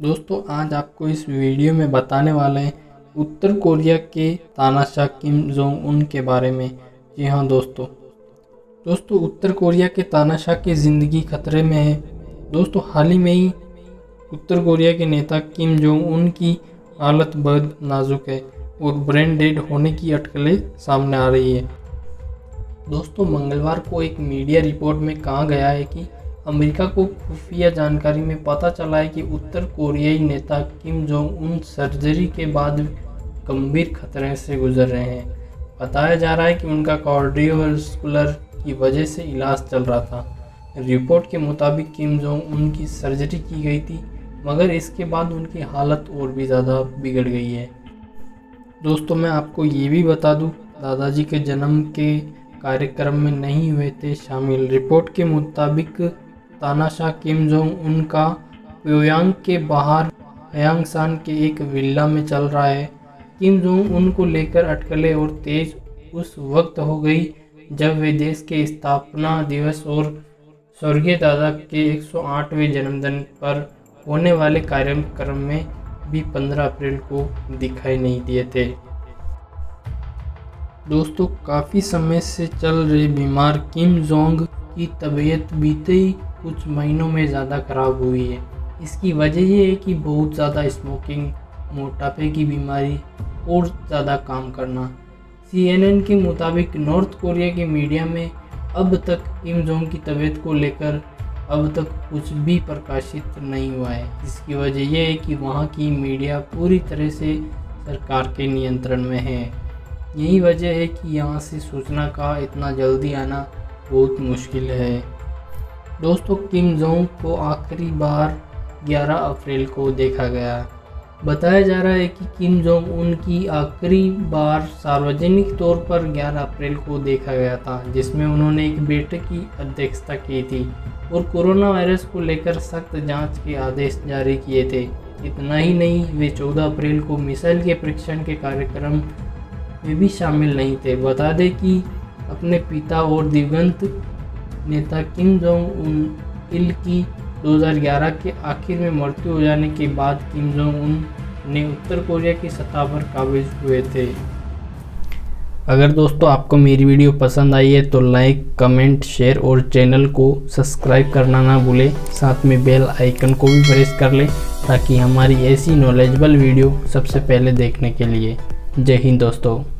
दोस्तों, आज आपको इस वीडियो में बताने वाले हैं उत्तर कोरिया के तानाशाह किम जोंग उन के बारे में। जी हाँ दोस्तों। दोस्तों, उत्तर कोरिया के तानाशाह की ज़िंदगी खतरे में है। दोस्तों, हाल ही में ही उत्तर कोरिया के नेता किम जोंग उन की हालत बहुत नाजुक है और ब्रेन डेड होने की अटकलें सामने आ रही है। दोस्तों, मंगलवार को एक मीडिया रिपोर्ट में कहा गया है कि अमेरिका को खुफिया जानकारी में पता चला है कि उत्तर कोरियाई नेता किम जोंग उन सर्जरी के बाद गंभीर खतरे से गुजर रहे हैं। बताया जा रहा है कि उनका कार्डियोवास्कुलर की वजह से इलाज चल रहा था। रिपोर्ट के मुताबिक किम जोंग उनकी सर्जरी की गई थी, मगर इसके बाद उनकी हालत और भी ज़्यादा बिगड़ गई है। दोस्तों, मैं आपको ये भी बता दूँ, दादाजी के जन्म के कार्यक्रम में नहीं हुए थे शामिल। रिपोर्ट के मुताबिक तानाशाह किम जोंग उनका प्योयांग के बाहर हयांगसान के एक विला में चल रहा है। किम जोंग उनको लेकर अटकले और तेज उस वक्त हो गई जब वे देश के स्थापना दिवस और स्वर्गीय दादा के 108वें जन्मदिन पर होने वाले कार्यक्रम में भी 15 अप्रैल को दिखाई नहीं दिए थे। दोस्तों, काफ़ी समय से चल रहे बीमार किम जोंग की तबीयत बीते ही कुछ महीनों में ज़्यादा ख़राब हुई है। इसकी वजह यह है कि बहुत ज़्यादा स्मोकिंग मोटापे की बीमारी और ज़्यादा काम करना। सीएनएन के मुताबिक नॉर्थ कोरिया के मीडिया में अब तक किम जोंग की तबीयत को लेकर अब तक कुछ भी प्रकाशित नहीं हुआ है। इसकी वजह यह है कि वहाँ की मीडिया पूरी तरह से सरकार के नियंत्रण में है। यही वजह है कि यहाँ से सूचना का इतना जल्दी आना बहुत मुश्किल है। दोस्तों, किम जोंग को आखिरी बार 11 अप्रैल को देखा गया। बताया जा रहा है कि किम जोंग उनकी आखिरी बार सार्वजनिक तौर पर 11 अप्रैल को देखा गया था, जिसमें उन्होंने एक बैठक की अध्यक्षता की थी और कोरोना वायरस को लेकर सख्त जाँच के आदेश जारी किए थे। इतना ही नहीं, वे 14 अप्रैल को मिसाइल के परीक्षण के कार्यक्रम में भी शामिल नहीं थे। बता दें कि अपने पिता और दिवंगत नेता किम जोंग उन इल की 2011 के आखिर में मृत्यु हो जाने के बाद किम जोंग उन ने उत्तर कोरिया की सतह पर काबिज हुए थे। अगर दोस्तों आपको मेरी वीडियो पसंद आई है तो लाइक, कमेंट, शेयर और चैनल को सब्सक्राइब करना ना भूलें। साथ में बेल आइकन को भी प्रेस कर लें ताकि हमारी ऐसी नॉलेजबल वीडियो सबसे पहले देखने के लिए। जय हिंद दोस्तों।